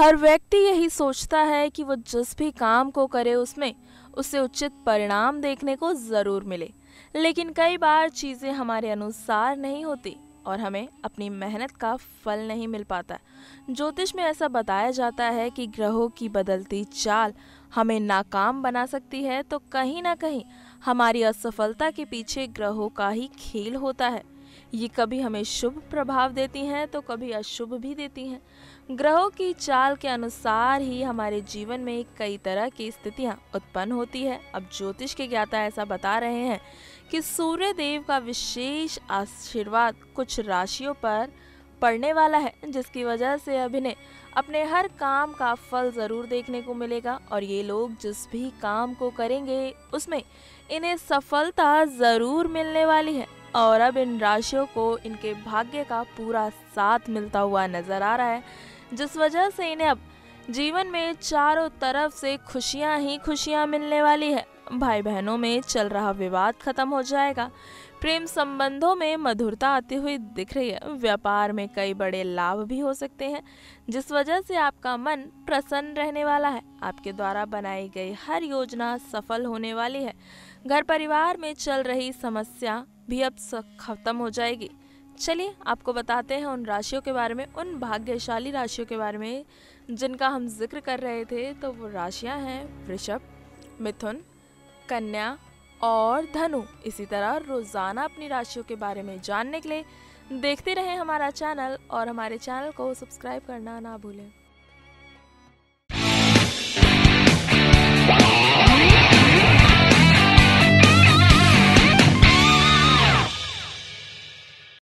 हर व्यक्ति यही सोचता है कि वो जिस भी काम को करे उसमें उसे उचित परिणाम देखने को ज़रूर मिले। लेकिन कई बार चीज़ें हमारे अनुसार नहीं होती और हमें अपनी मेहनत का फल नहीं मिल पाता। ज्योतिष में ऐसा बताया जाता है कि ग्रहों की बदलती चाल हमें नाकाम बना सकती है तो कहीं ना कहीं हमारी असफलता के पीछे ग्रहों का ही खेल होता है। ये कभी हमें शुभ प्रभाव देती हैं तो कभी अशुभ भी देती हैं। ग्रहों की चाल के अनुसार ही हमारे जीवन में कई तरह की स्थितियाँ उत्पन्न होती है। अब ज्योतिष के ज्ञाता ऐसा बता रहे हैं कि सूर्य देव का विशेष आशीर्वाद कुछ राशियों पर पड़ने वाला है, जिसकी वजह से अभिनय अपने हर काम का फल ज़रूर देखने को मिलेगा और ये लोग जिस भी काम को करेंगे, उसमें इन्हें सफलता ज़रूर मिलने वाली है। और अब इन राशियों को इनके भाग्य का पूरा साथ मिलता हुआ नज़र आ रहा है, जिस वजह से इन्हें अब जीवन में चारों तरफ़ से खुशियाँ ही खुशियाँ मिलने वाली है। भाई बहनों में चल रहा विवाद खत्म हो जाएगा। प्रेम संबंधों में मधुरता आती हुई दिख रही है। व्यापार में कई बड़े लाभ भी हो सकते हैं, जिस वजह से आपका मन प्रसन्न रहने वाला है। आपके द्वारा बनाई गई हर योजना सफल होने वाली है। घर परिवार में चल रही समस्या भी अब खत्म हो जाएगी। चलिए, आपको बताते हैं उन राशियों के बारे में, उन भाग्यशाली राशियों के बारे में, जिनका हम ज़िक्र कर रहे थे। तो वो राशियाँ हैं वृषभ, मिथुन, कन्या और धनु। इसी तरह रोज़ाना अपनी राशियों के बारे में जानने के लिए देखते रहें हमारा चैनल और हमारे चैनल को सब्सक्राइब करना ना भूलें।